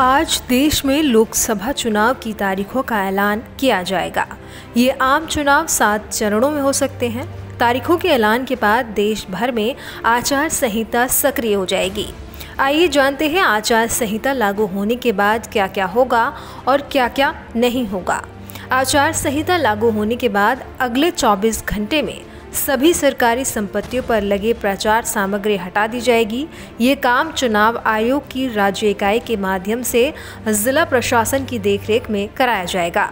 आज देश में लोकसभा चुनाव की तारीखों का ऐलान किया जाएगा। ये आम चुनाव सात चरणों में हो सकते हैं। तारीखों के ऐलान के बाद देश भर में आचार संहिता सक्रिय हो जाएगी। आइए जानते हैं आचार संहिता लागू होने के बाद क्या क्या होगा और क्या क्या नहीं होगा। आचार संहिता लागू होने के बाद अगले 24 घंटे में सभी सरकारी संपत्तियों पर लगे प्रचार सामग्री हटा दी जाएगी। ये काम चुनाव आयोग की राज्य इकाई के माध्यम से जिला प्रशासन की देखरेख में कराया जाएगा।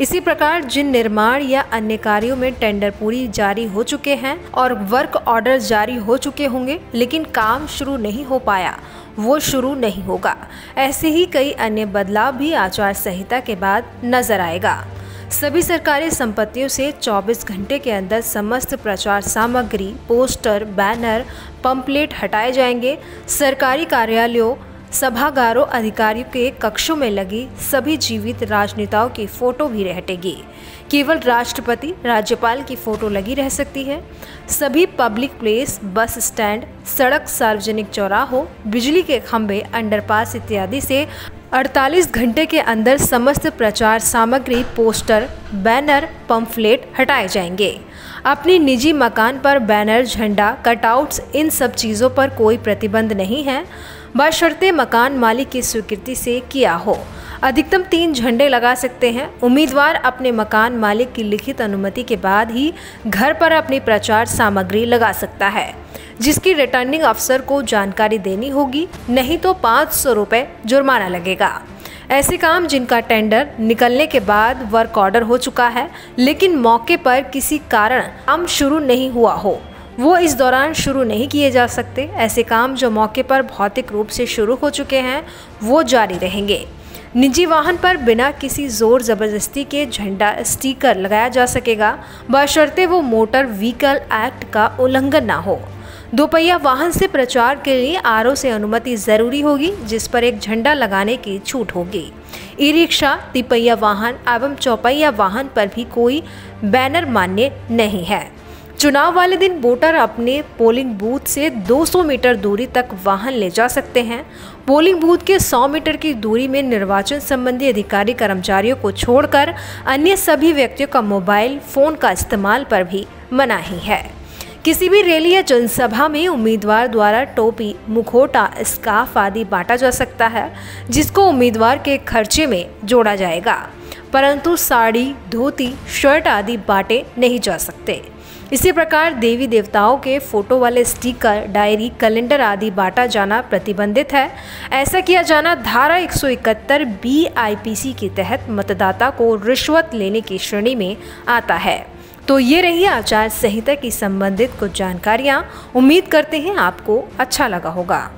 इसी प्रकार जिन निर्माण या अन्य कार्यों में टेंडर पूरी जारी हो चुके हैं और वर्क ऑर्डर जारी हो चुके होंगे, लेकिन काम शुरू नहीं हो पाया, वो शुरू नहीं होगा। ऐसे ही कई अन्य बदलाव भी आचार संहिता के बाद नज़र आएगा। सभी सरकारी संपत्तियों से 24 घंटे के अंदर समस्त प्रचार सामग्री, पोस्टर, बैनर, पंपलेट हटाए जाएँगे। सरकारी कार्यालयों, सभागारों, अधिकारियों के कक्षों में लगी सभी जीवित राजनेताओं की फ़ोटो भी हटेगी केवल राष्ट्रपति, राज्यपाल की फ़ोटो लगी रह सकती है। सभी पब्लिक प्लेस, बस स्टैंड, सड़क सार्वजनिक चौराहों, बिजली के खंभे, अंडरपास इत्यादि से 48 घंटे के अंदर समस्त प्रचार सामग्री, पोस्टर, बैनर, पंफलेट हटाए जाएँगे। अपनी निजी मकान पर बैनर, झंडा, कटआउट्स इन सब चीज़ों पर कोई प्रतिबंध नहीं है। बशर्ते मकान मालिक की स्वीकृति से किया हो। अधिकतम तीन झंडे लगा सकते हैं। उम्मीदवार अपने मकान मालिक की लिखित अनुमति के बाद ही घर पर अपनी प्रचार सामग्री लगा सकता है, जिसकी रिटर्निंग अफसर को जानकारी देनी होगी। नहीं तो पाँच सौ रुपये जुर्माना लगेगा। ऐसे काम जिनका टेंडर निकलने के बाद वर्क ऑर्डर हो चुका है, लेकिन मौके पर किसी कारण काम शुरू नहीं हुआ हो। वो इस दौरान शुरू नहीं किए जा सकते। ऐसे काम जो मौके पर भौतिक रूप से शुरू हो चुके हैं, वो जारी रहेंगे। निजी वाहन पर बिना किसी ज़ोर ज़बरदस्ती के झंडा स्टिकर लगाया जा सकेगा। बशर्ते वो मोटर व्हीकल एक्ट का उल्लंघन ना हो। दोपहिया वाहन से प्रचार के लिए आरओ से अनुमति ज़रूरी होगी, जिस पर एक झंडा लगाने की छूट होगी। ई रिक्शा तिपहिया वाहन एवं चौपहिया वाहन पर भी कोई बैनर मान्य नहीं है। चुनाव वाले दिन वोटर अपने पोलिंग बूथ से 200 मीटर दूरी तक वाहन ले जा सकते हैं। पोलिंग बूथ के 100 मीटर की दूरी में निर्वाचन संबंधी अधिकारी कर्मचारियों को छोड़कर अन्य सभी व्यक्तियों का मोबाइल फ़ोन का इस्तेमाल पर भी मनाही है। किसी भी रैली या जनसभा में उम्मीदवार द्वारा टोपी, मुखोटा, स्काफ आदि बांटा जा सकता है, जिसको उम्मीदवार के खर्चे में जोड़ा जाएगा। परंतु साड़ी, धोती, शर्ट आदि बांटे नहीं जा सकते। इसी प्रकार देवी देवताओं के फ़ोटो वाले स्टिकर, डायरी, कैलेंडर आदि बांटा जाना प्रतिबंधित है। ऐसा किया जाना धारा 171 बी आईपीसी के तहत मतदाता को रिश्वत लेने की श्रेणी में आता है। तो ये रही आचार संहिता की संबंधित कुछ जानकारियाँ। उम्मीद करते हैं आपको अच्छा लगा होगा।